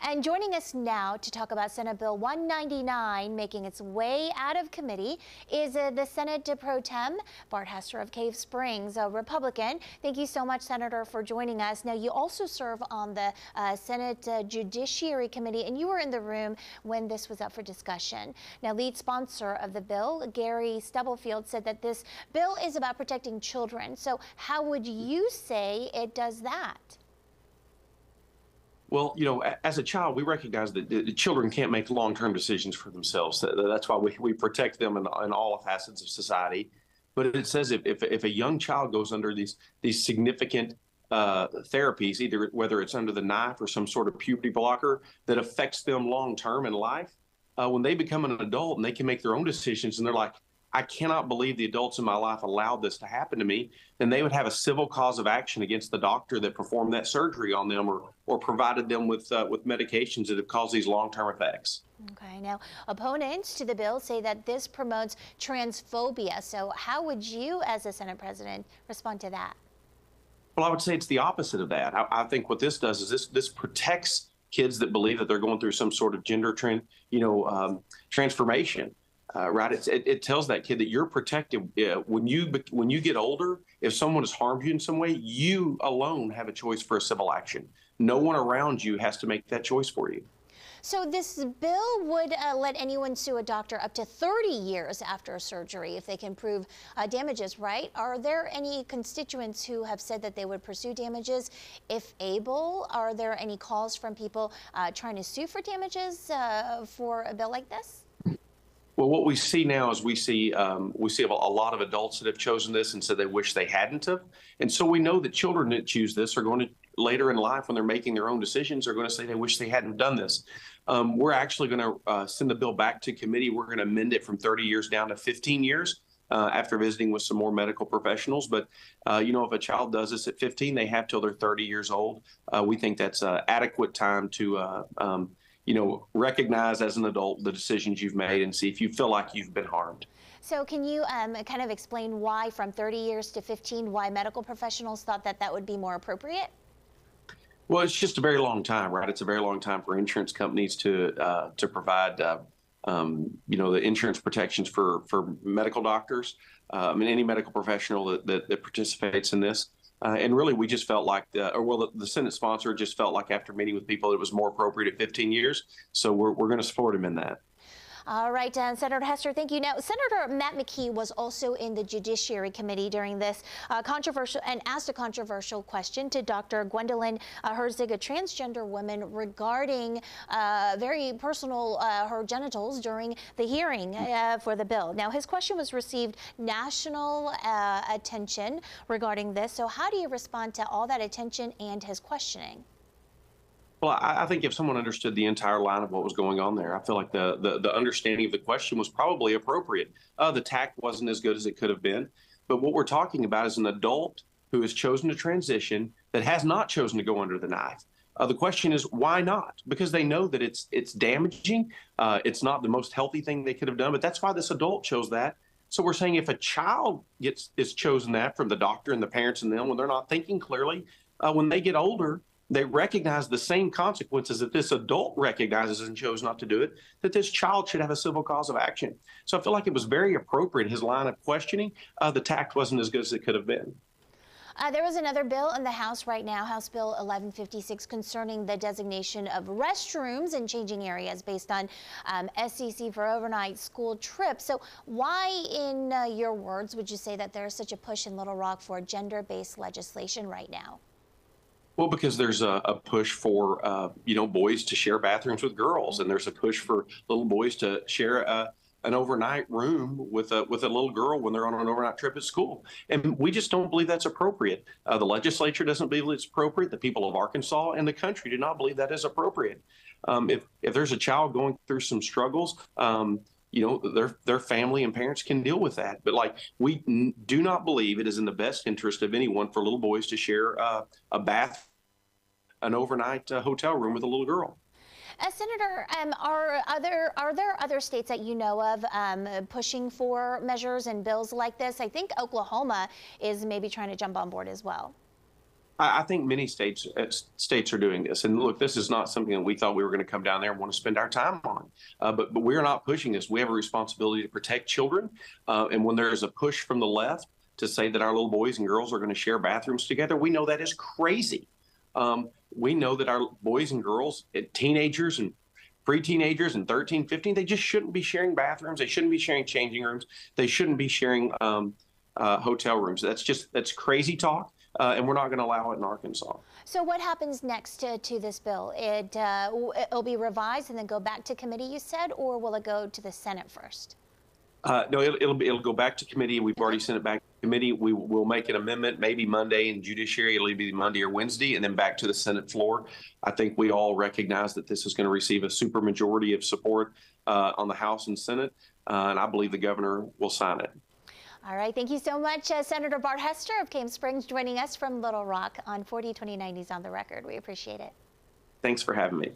And joining us now to talk about Senate Bill 199 making its way out of committee is uh, the Senate de Pro Tem, Bart Hester of Cave Springs, a Republican. Thank you so much, Senator, for joining us. Now, you also serve on the uh, Senate uh, Judiciary Committee, and you were in the room when this was up for discussion. Now, lead sponsor of the bill, Gary Stubblefield, said that this bill is about protecting children. So, how would you say it does that? Well, you know, as a child, we recognize that the children can't make long-term decisions for themselves. That's why we, we protect them in, in all facets of society. But it says if, if, if a young child goes under these these significant uh, therapies, either whether it's under the knife or some sort of puberty blocker that affects them long term in life, uh, when they become an adult and they can make their own decisions, and they're like, I cannot believe the adults in my life allowed this to happen to me, then they would have a civil cause of action against the doctor that performed that surgery on them or, or provided them with, uh, with medications that have caused these long term effects. Okay, now opponents to the bill say that this promotes transphobia. So, how would you, as a Senate president, respond to that? Well, I would say it's the opposite of that. I, I think what this does is this this protects kids that believe that they're going through some sort of gender trend, you know, um, transformation uh, right? It, it, tells that kid that you're protected uh, when you when you get older. If someone has harmed you in some way, you alone have a choice for a civil action. No one around you has to make that choice for you. So this bill would uh, let anyone sue a doctor up to 30 years after a surgery if they can prove uh, damages, right? Are there any constituents who have said that they would pursue damages if able? Are there any calls from people uh, trying to sue for damages uh, for a bill like this? Well, what we see now is we see um, we see a lot of adults that have chosen this and said they wish they hadn't have, and so we know that children that choose this are going to later in life when they're making their own decisions are going to say they wish they hadn't done this. Um, we're actually going to uh, send the bill back to committee. We're going to amend it from 30 years down to 15 years. Uh, after visiting with some more medical professionals. But, uh, you know, if a child does this at 15, they have till they're 30 years old. Uh, we think that's adequate time to uh, um, you know, recognize as an adult the decisions you've made and see if you feel like you've been harmed. So can you um, kind of explain why from 30 years to 15, why medical professionals thought that that would be more appropriate? Well, it's just a very long time, right? It's a very long time for insurance companies to uh, to provide, uh, um, you know, the insurance protections for for medical doctors. Uh, I mean, any medical professional that, that, that participates in this. Uh, and really, we just felt like, the, or well, the, the, Senate sponsor just felt like after meeting with people, it was more appropriate at 15 years. So we're, we're going to support him in that. All right, Senator Hester, thank you. Now, Senator Matt McKee was also in the Judiciary Committee during this uh, controversial and asked a controversial question to Dr. Gwendolyn uh, Herzig, a transgender woman, regarding uh, very personal uh, her genitals during the hearing uh, for the bill. Now, his question was received national attention regarding this. So, how do you respond to all that attention and his questioning? Well, I, I, think if someone understood the entire line of what was going on there, I feel like the the, the understanding of the question was probably appropriate. Uh, the tact wasn't as good as it could have been, but what we're talking about is an adult who has chosen to transition that has not chosen to go under the knife. Uh, the question is why not? Because they know that it's it's damaging. Uh, it's not the most healthy thing they could have done, but that's why this adult chose that. So we're saying if a child gets is chosen that from the doctor and the parents and them when they're not thinking clearly, uh, when they get older, they recognize the same consequences that this adult recognizes and chose not to do it, that this child should have a civil cause of action. So I feel like it was very appropriate, his line of questioning. Uh, the tact wasn't as good as it could have been. Uh, there was another bill in the House right now, House Bill 1156, concerning the designation of restrooms in changing areas based on um, SEC for overnight school trips. So, why, in uh, your words, would you say that there is such a push in Little Rock for gender based legislation right now? Well, because there's a, a push for uh, you know boys to share bathrooms with girls, and there's a push for little boys to share a, uh, an overnight room with a with a little girl when they're on an overnight trip at school, and we just don't believe that's appropriate. Uh, the legislature doesn't believe it's appropriate. The people of Arkansas and the country do not believe that is appropriate. Um, if if there's a child going through some struggles, um, you know their their family and parents can deal with that but like we n- do not believe it is in the best interest of anyone for little boys to share uh, a bath an overnight uh, hotel room with a little girl uh, Senator, um, are other are there other states that you know of um, pushing for measures and bills like this? I think Oklahoma is maybe trying to jump on board as well. I, I think many states uh, states are doing this. And look, this is not something that we thought we were going to come down there and want to spend our time on. Uh, but but we're not pushing this. We have a responsibility to protect children. Uh, and when there is a push from the left to say that our little boys and girls are going to share bathrooms together, we know that is crazy. Um, we know that our boys and girls, eh, teenagers and pre-teenagers and 13 15 they just shouldn't be sharing bathrooms they shouldn't be sharing changing rooms they shouldn't be sharing um, uh, hotel rooms that's just that's crazy talk uh, and we're not going to allow it in arkansas. So what happens next to, to this bill? It, uh, it'll be revised and then go back to committee, you said, or will it go to the Senate first? uh, no it'll, it'll, be, it'll go back to committee. We've already sent it back to committee. We will make an amendment maybe monday in judiciary. It'll be monday or wednesday and then back to the senate floor. I think we all recognize that this is going to receive a supermajority of support uh, on the house and senate uh, and i believe the governor will sign it All right, thank you so much, uh, Senator Bart Hester of Cave Springs, joining us from Little Rock on 40/29 News on the record. We appreciate it. thanks for having me